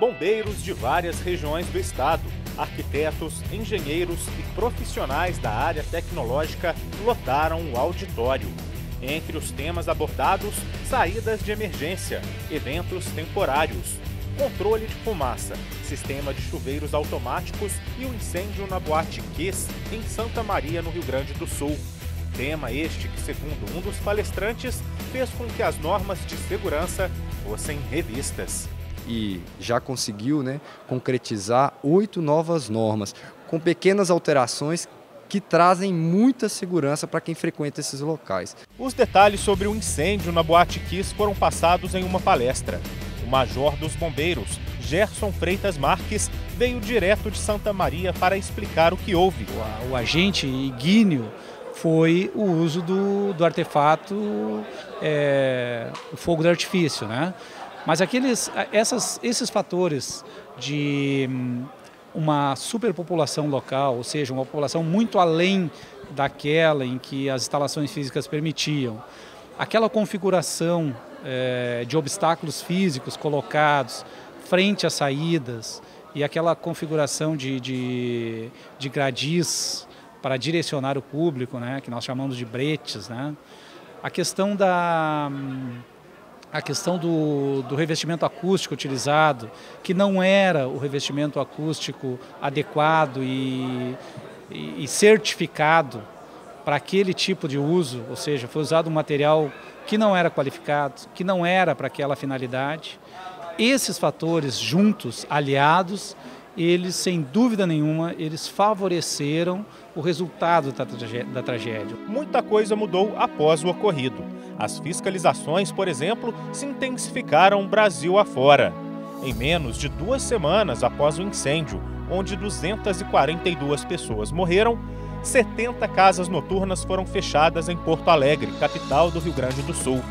Bombeiros de várias regiões do estado, arquitetos, engenheiros e profissionais da área tecnológica lotaram o auditório. Entre os temas abordados, saídas de emergência, eventos temporários, controle de fumaça, sistema de chuveiros automáticos e o incêndio na Boate Kiss, em Santa Maria, no Rio Grande do Sul. Tema este que, segundo um dos palestrantes, fez com que as normas de segurança fossem revistas. E já conseguiu né, concretizar oito novas normas, com pequenas alterações que trazem muita segurança para quem frequenta esses locais. Os detalhes sobre o incêndio na Boate Kiss foram passados em uma palestra. O major dos bombeiros, Gerson Freitas Marques, veio direto de Santa Maria para explicar o que houve. O, o agente Guíneo foi o uso do, do artefato, é, o fogo de artifício, né? Mas aqueles, essas, esses fatores de hum, uma superpopulação local, ou seja, uma população muito além daquela em que as instalações físicas permitiam, aquela configuração é, de obstáculos físicos colocados frente às saídas e aquela configuração de, de, de gradis para direcionar o público, né, que nós chamamos de bretes, né? A questão da a questão do, do revestimento acústico utilizado, que não era o revestimento acústico adequado e, e, e certificado para aquele tipo de uso, ou seja, foi usado um material que não era qualificado, que não era para aquela finalidade. Esses fatores juntos, aliados, eles, sem dúvida nenhuma, eles favoreceram o resultado da tragédia. Muita coisa mudou após o ocorrido. As fiscalizações, por exemplo, se intensificaram Brasil afora. Em menos de duas semanas após o incêndio, onde 242 pessoas morreram, 70 casas noturnas foram fechadas em Porto Alegre, capital do Rio Grande do Sul.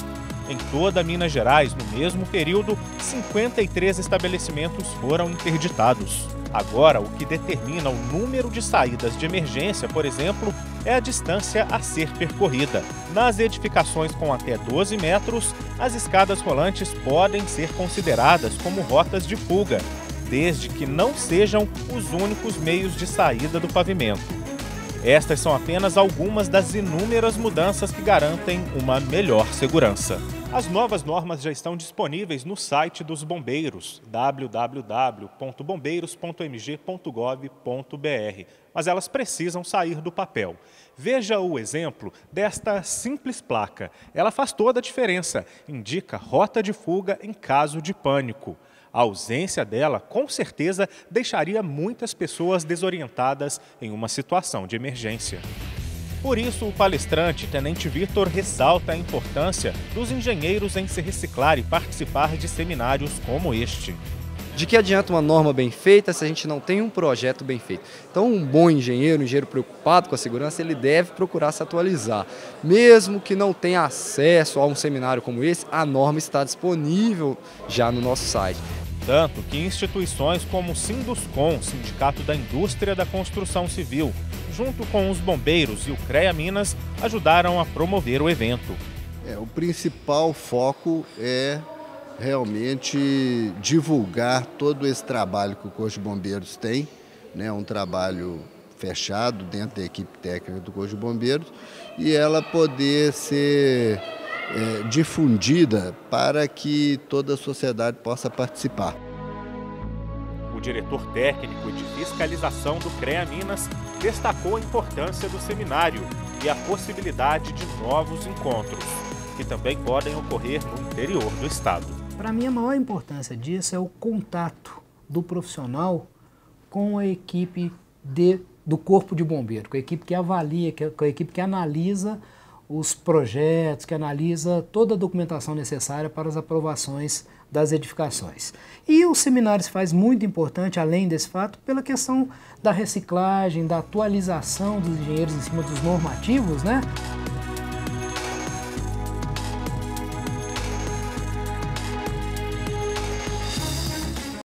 Em toda Minas Gerais, no mesmo período, 53 estabelecimentos foram interditados. Agora, o que determina o número de saídas de emergência, por exemplo, é a distância a ser percorrida. Nas edificações com até 12 metros, as escadas rolantes podem ser consideradas como rotas de fuga, desde que não sejam os únicos meios de saída do pavimento. Estas são apenas algumas das inúmeras mudanças que garantem uma melhor segurança. As novas normas já estão disponíveis no site dos bombeiros, www.bombeiros.mg.gov.br, mas elas precisam sair do papel. Veja o exemplo desta simples placa. Ela faz toda a diferença, indica rota de fuga em caso de pânico. A ausência dela, com certeza, deixaria muitas pessoas desorientadas em uma situação de emergência. Por isso, o palestrante, Tenente Vitor, ressalta a importância dos engenheiros em se reciclar e participar de seminários como este. De que adianta uma norma bem feita se a gente não tem um projeto bem feito? Então, um bom engenheiro, um engenheiro preocupado com a segurança, ele deve procurar se atualizar. Mesmo que não tenha acesso a um seminário como esse, a norma está disponível já no nosso site. Tanto que instituições como o Sinduscom, Sindicato da Indústria da Construção Civil, junto com os bombeiros e o CREA Minas, ajudaram a promover o evento. É, o principal foco é realmente divulgar todo esse trabalho que o Corpo de Bombeiros tem, né, um trabalho fechado dentro da equipe técnica do Corpo de Bombeiros, e ela poder ser é, difundida para que toda a sociedade possa participar. O diretor técnico de fiscalização do CREA Minas destacou a importância do seminário e a possibilidade de novos encontros, que também podem ocorrer no interior do estado. Para mim, a maior importância disso é o contato do profissional com a equipe de, do Corpo de Bombeiro, com a equipe que avalia, com a equipe que analisa os projetos, que analisa toda a documentação necessária para as aprovações das edificações. E o seminário se faz muito importante, além desse fato, pela questão da reciclagem, da atualização dos engenheiros em cima dos normativos, né?